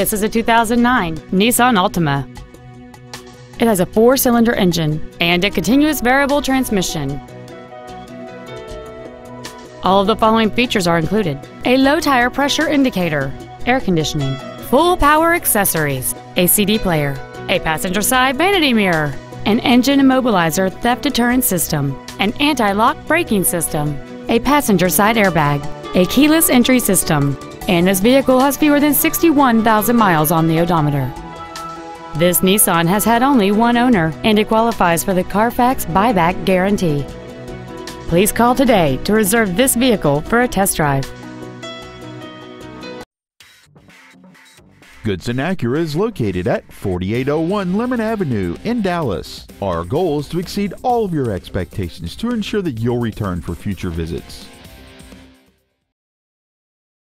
This is a 2009 Nissan Altima. It has a four-cylinder engine and a continuous variable transmission. All of the following features are included. A low tire pressure indicator, air conditioning, full power accessories, a CD player, a passenger side vanity mirror, an engine immobilizer theft deterrent system, an anti-lock braking system, a passenger side airbag, a keyless entry system, and this vehicle has fewer than 61,000 miles on the odometer. This Nissan has had only one owner and it qualifies for the Carfax buyback guarantee. Please call today to reserve this vehicle for a test drive. Goodson Acura is located at 4801 Lemmon Avenue in Dallas. Our goal is to exceed all of your expectations to ensure that you'll return for future visits.